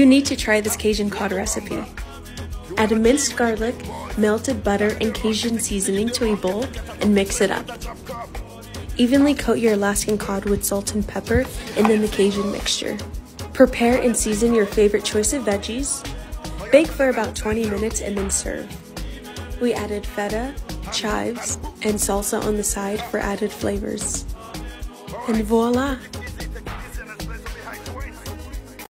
You need to try this Cajun cod recipe. Add minced garlic, melted butter, and Cajun seasoning to a bowl and mix it up. Evenly coat your Alaskan cod with salt and pepper and then the Cajun mixture. Prepare and season your favorite choice of veggies. Bake for about 20 minutes and then serve. We added feta, chives, and salsa on the side for added flavors. And voila!